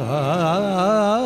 ah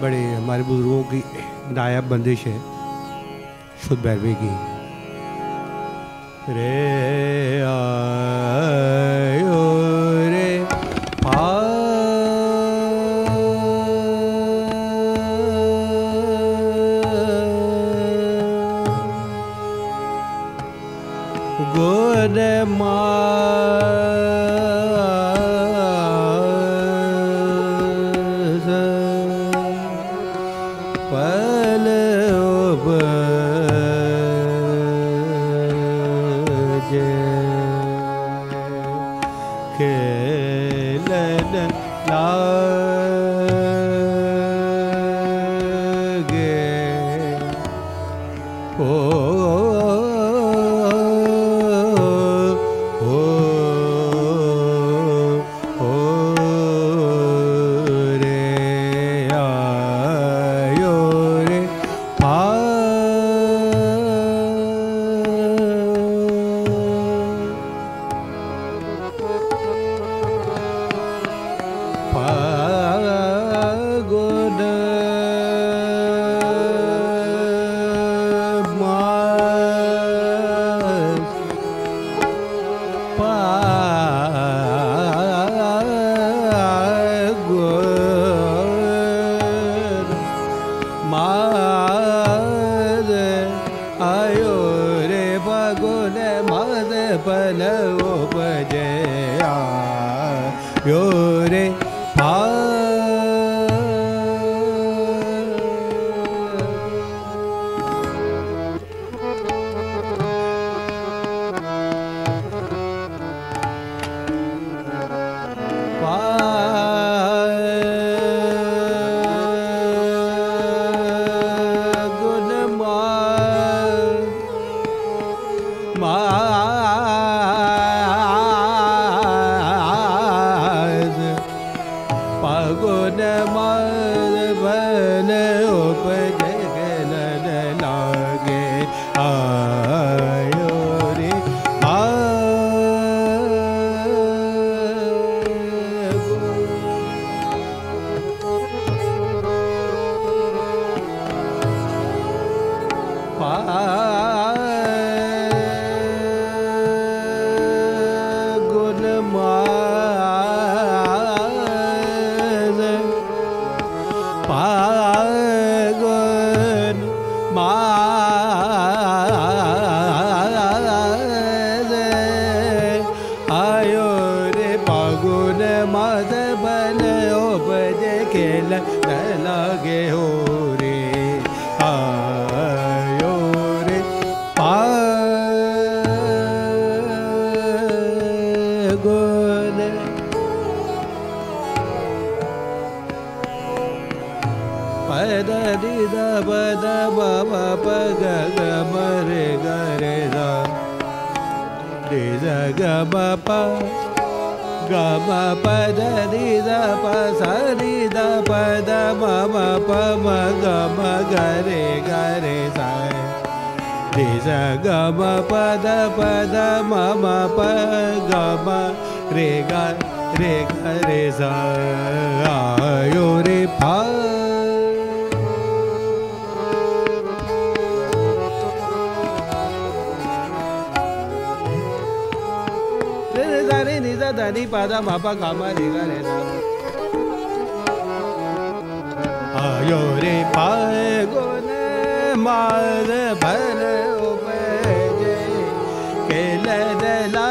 बड़े हमारे बुज़ुर्गों की नायाब बंदिश है शुद्ध भैरवी की। रे आयो रे आ good. Pada di da ba ba pa ga ga ma re ga re ga ba pa ga pa da di da pa sa di da pa da ma ma pa ma ga ma ga re ga re sa. रे ग रे सा आयो रे फा रे रे दा रे नि दा दा नि पा दा मा पा गा मा रे गा रे सा आयो रे पाए गोने मार भर उबे केलर ला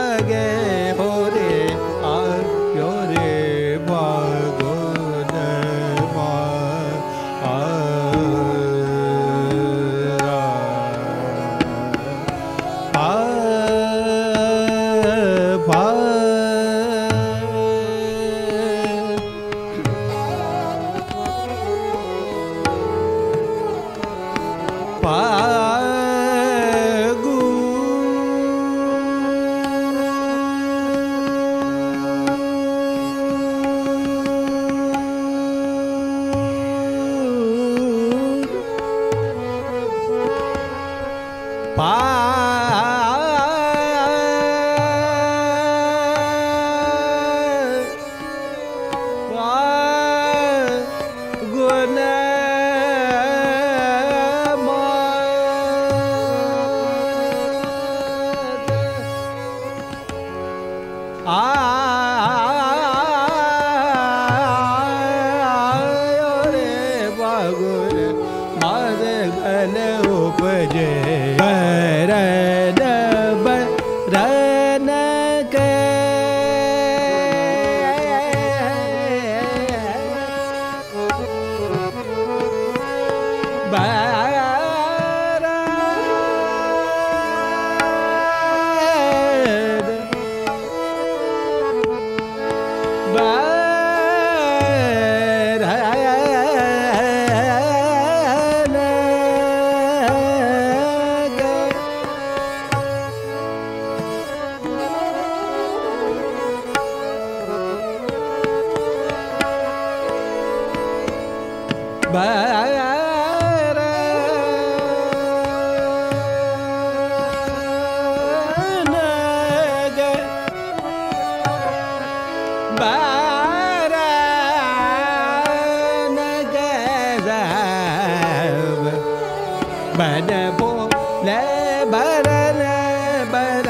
Bye. போ ல பர ல பர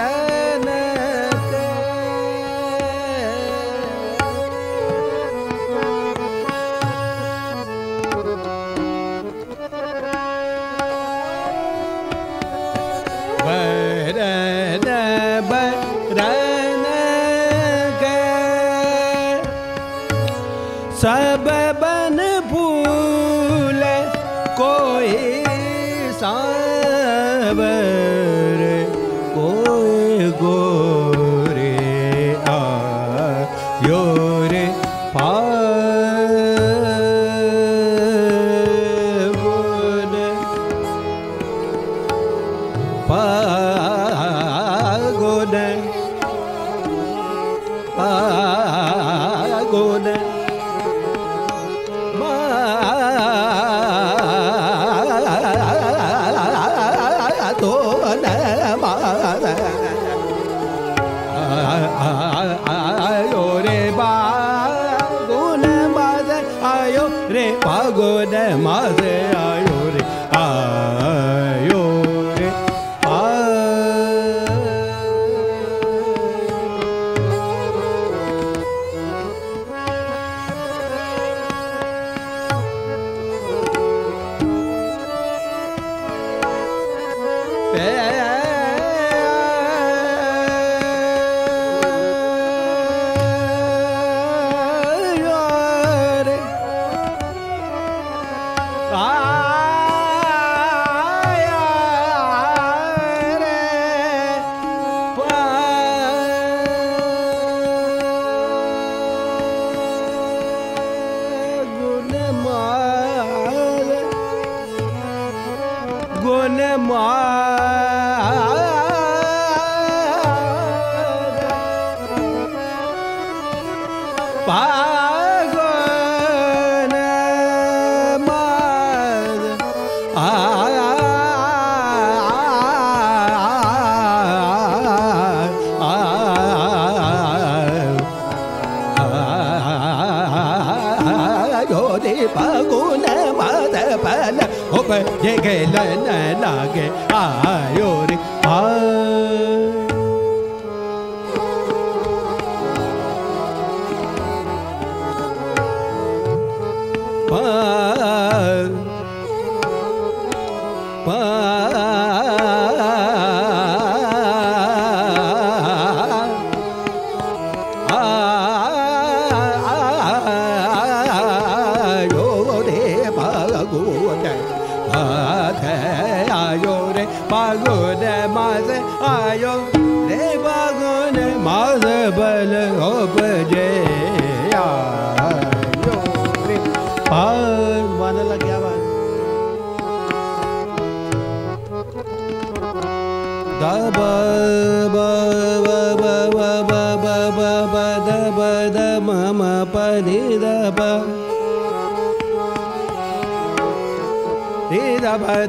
ਮਨ ਮਾਰ।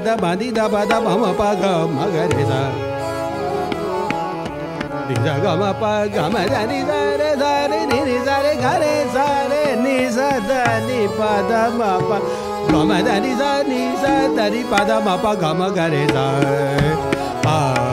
ದ ಮದಿ ದ ಬದ ಮಮ ಪಗ ಮಗರಿ ದ ನಿಜ ಗಮ ಪ ಗಮ ದ ನಿ ದ ರ ದ ರಿ ನಿ ನಿ ದ ರೆ ಗ ರೆ ಸ ರೆ ನಿ ಸ ದ ನಿ ಪ ದ ಮ ಪ ಗಮ ದ ನಿ ದ ನಿ ಸ ದ ರಿ ಪ ದ ಮ ಪ ಗಮ ಗ ರೆ ದ ಆ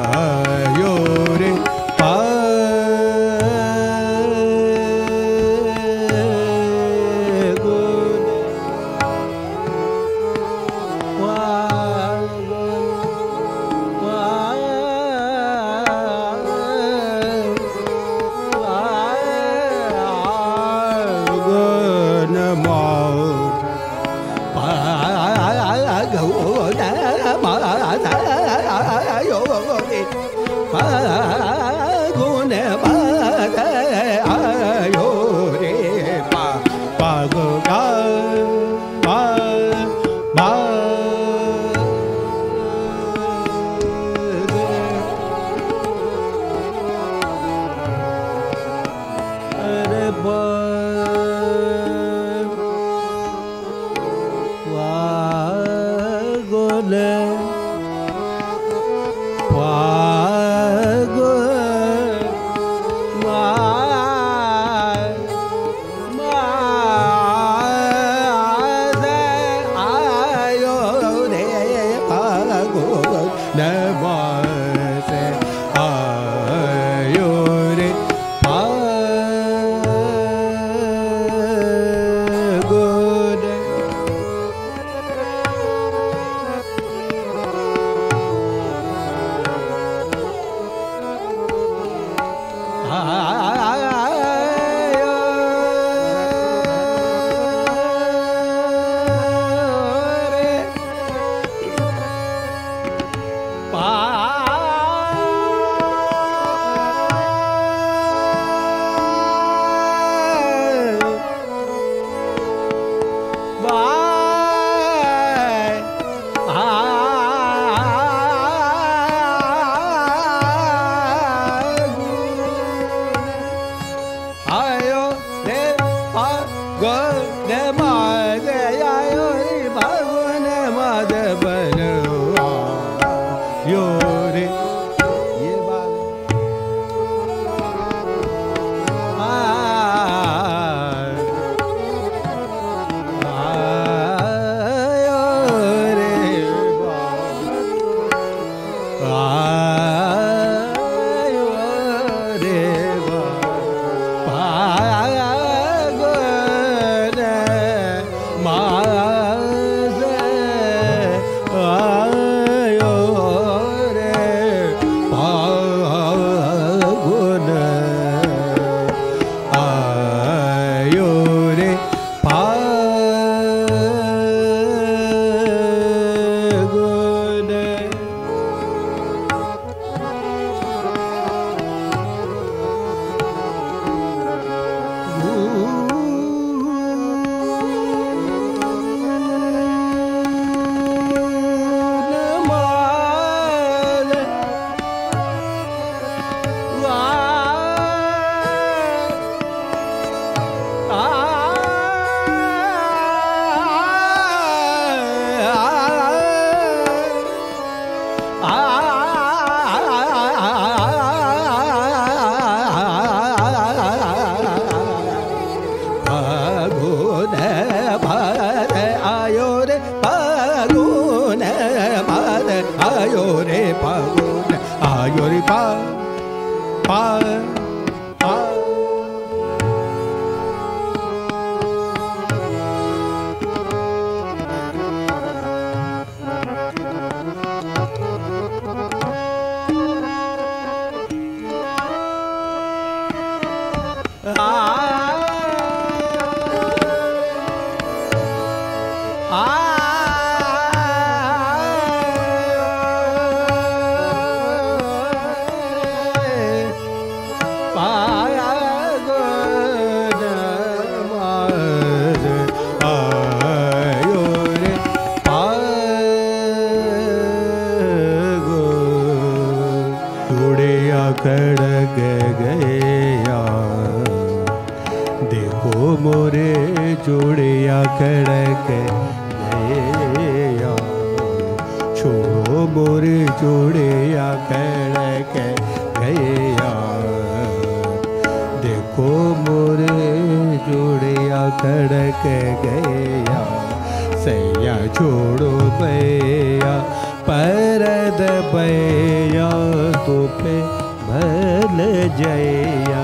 खड़क गया देखो मोरे जोड़िया खड़क गया छोड़ो मोरे जोड़िया खड़क गया देखो मोरे जोड़िया खड़क गया सैया छोड़ो भैया, परद भैया तो पे भल जया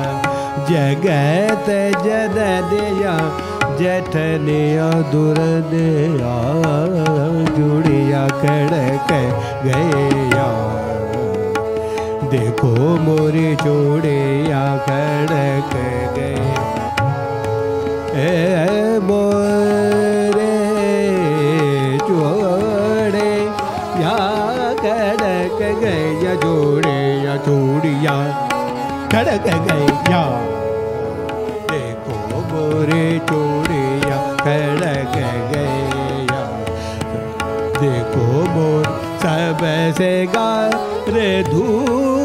जगत जद दिया जठनिया दुर दिया जुड़िया खड़क गया देखो मोरी चूड़िया खड़क गए ए खड़क गैया देखो गोरे चोरिया खड़क गैया देखो बोर सबसे गा रे धूता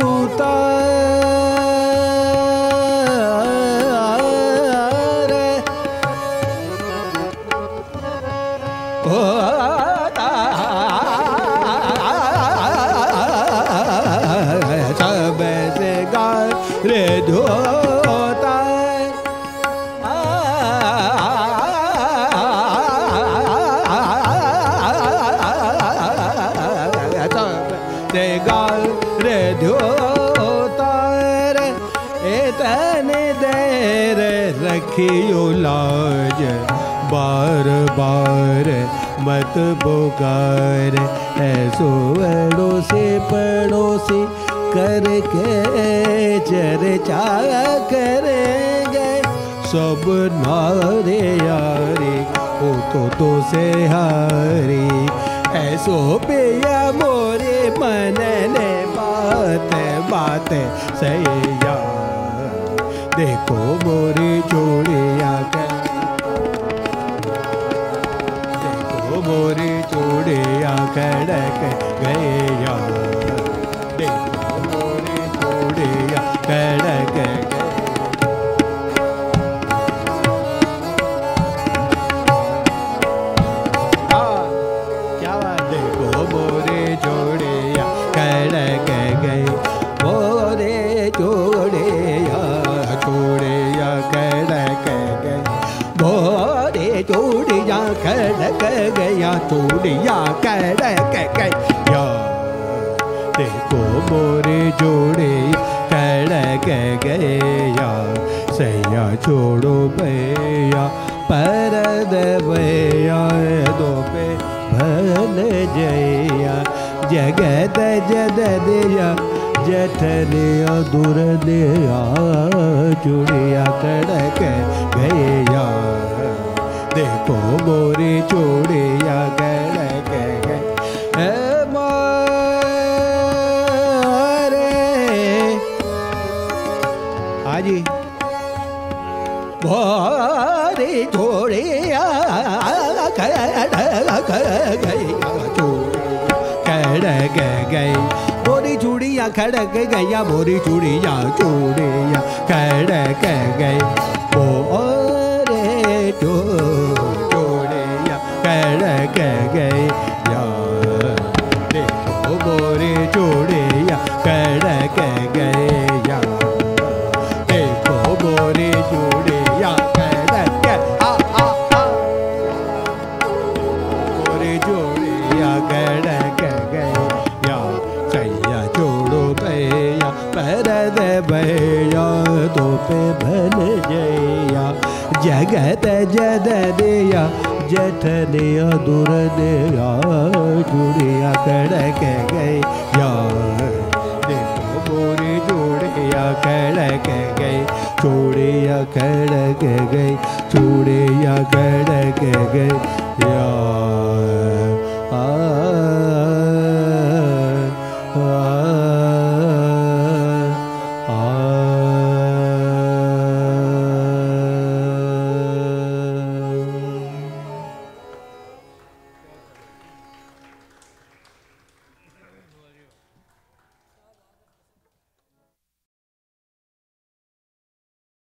बार मत पुकार। ऐसो अड़ोसी पड़ोसी करके चर्चा करेंगे। सब नारे यारी ओ तो तो से हारी। ऐसो पिया मोरे मन ने बात बात सैया। देखो मोरी चूड़िया कर मोरी चूड़िया खड़क गया जोड़िया खड़क गया देखो मोरे जोड़े खड़क गया सैया छोड़ो भैया परद भैया दो पे भल जया जगत जद दिया जठनिया दूर दिया चूड़िया कड़क गया देखो मोरी चूड़िया कड़क गए मारे। हाजी भोरी छोड़िया खड़क गई बोरी चूड़िया खड़क गया बोरी चूड़िया चूड़िया खड़क कड़क गई यार आ